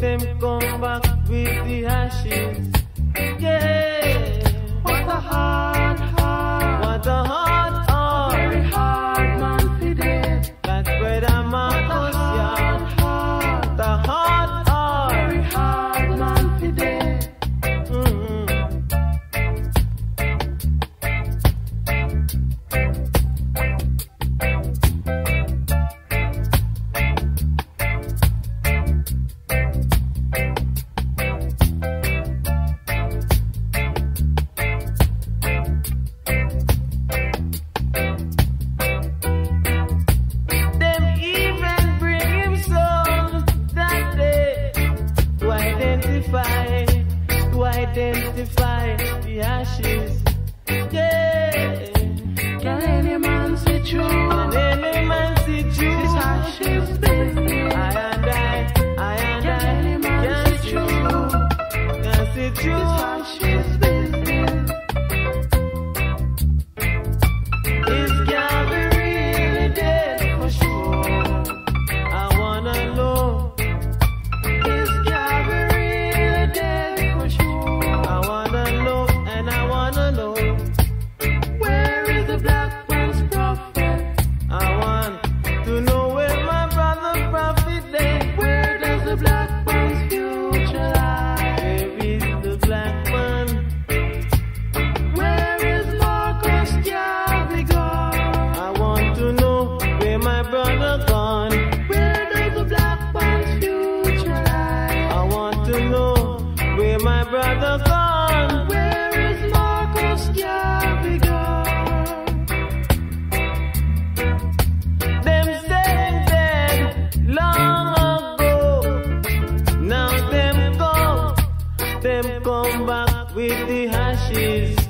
them come back with the ashes. identify, to identify the ashes. Yeah. The gone? Where is Marcus Garvey? Them said that long ago. Now them go, them come back with the ashes.